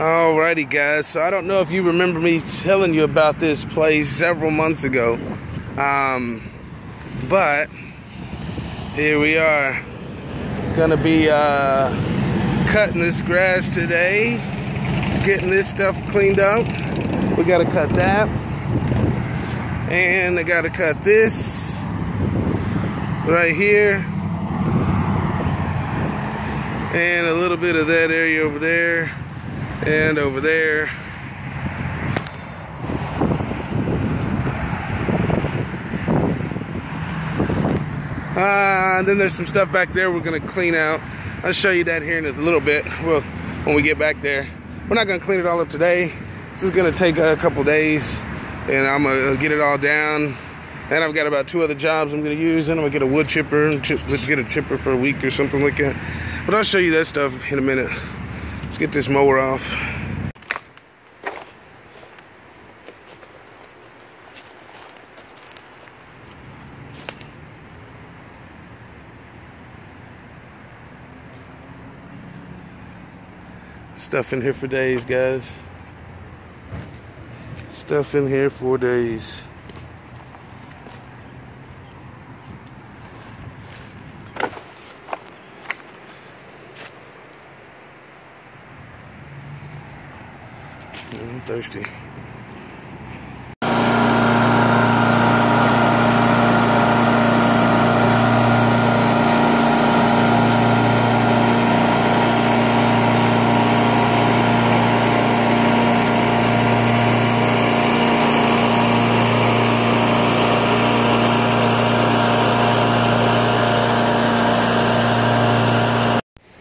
Alrighty, guys. So I don't know if you remember me telling you about this place several months ago, um, but here we are. Gonna be uh, cutting this grass today, getting this stuff cleaned up. We gotta cut that, and I gotta cut this right here, and a little bit of that area over there and over there. Uh, and then there's some stuff back there we're gonna clean out. I'll show you that here in a little bit well, when we get back there. We're not gonna clean it all up today. This is gonna take a couple days and I'm gonna get it all down. And I've got about two other jobs I'm gonna use. And I'm gonna get a wood chipper and chip, get a chipper for a week or something like that. But I'll show you that stuff in a minute. Let's get this mower off. Stuff in here for days, guys. Stuff in here for days. I'm thirsty.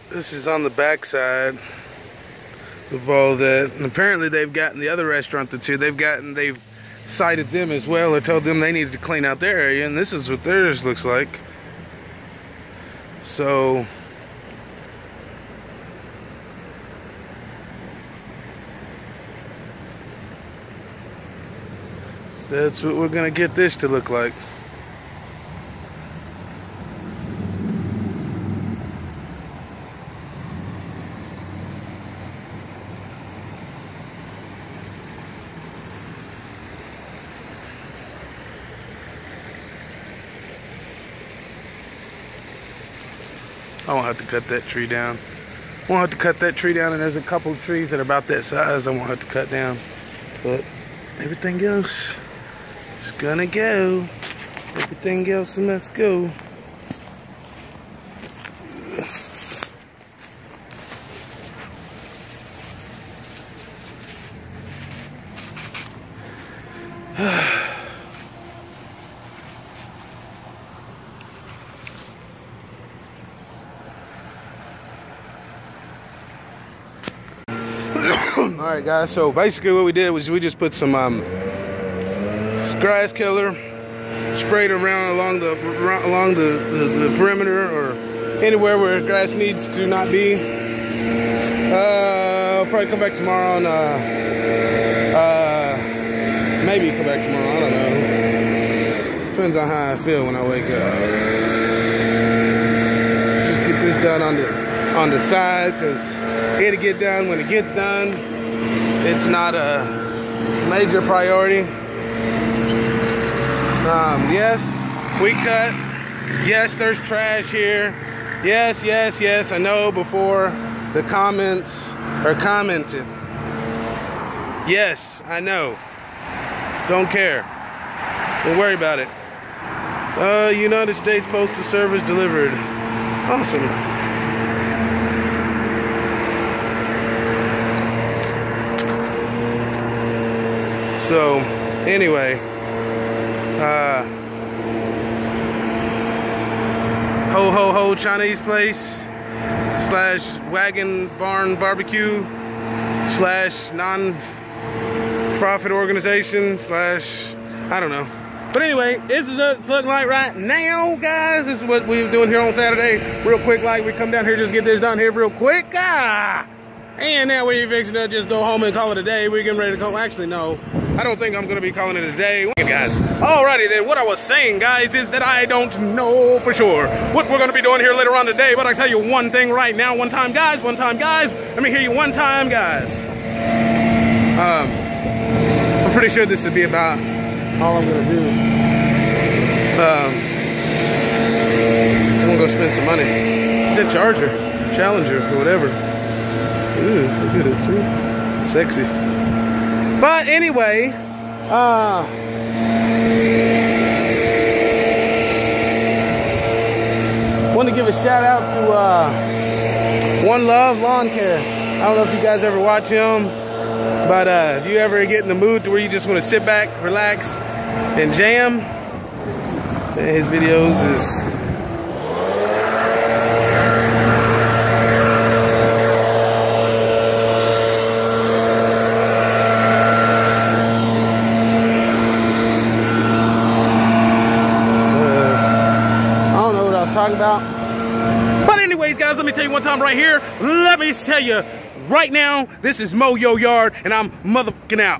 This is on the backside of all that. And apparently they've gotten the other restaurant that's here, they've gotten, they've cited them as well or told them they needed to clean out their area. And this is what theirs looks like. So, that's what we're gonna get this to look like. I won't have to cut that tree down. I won't have to cut that tree down, and there's a couple of trees that are about that size I won't have to cut down. But everything else is gonna go. Everything else must go. All right, guys. So basically, what we did was we just put some um, grass killer, sprayed around along the along the, the, the, perimeter or anywhere where grass needs to not be. Uh, I'll probably come back tomorrow and uh, uh, maybe come back tomorrow. I don't know. Depends on how I feel when I wake up. Just get this done on the on the side because it'll get done when it gets done. It's not a major priority. Um, yes, we cut. Yes, there's trash here. Yes, yes, yes, I know before the comments are commented. Yes, I know. Don't care. Don't worry about it. Uh, United States Postal Service delivered. Awesome. So, anyway, uh, Ho Ho Ho Chinese place slash Wagon Barn Barbecue slash non-profit organization slash I don't know. But anyway, this is what it's looking like right now, guys. This is what we're doing here on Saturday. Real quick, like we come down here, just get this done here real quick. Ah! And now we're fixing to just go home and call it a day. We're getting ready to go. Actually, no. I don't think I'm to be calling it a day. Guys, alrighty then. What I was saying, guys, is that I don't know for sure what we're to be doing here later on today. But I tell you one thing right now. One time, guys. One time, guys. Let me hear you one time, guys. Um, I'm pretty sure this would be about all I'm gonna do. Um, I'm gonna go spend some money. The Charger, Challenger, or whatever. Ooh, look at it, see? Sexy. But anyway, uh, want to give a shout out to uh, One Love Lawn Care. I don't know if you guys ever watch him, but uh, if you ever get in the mood to where you just want to sit back, relax, and jam, his videos is talking about. But anyways, guys, let me tell you one time right here. Let me tell you right now, this is Mow Yo Yard, and I'm motherfucking out.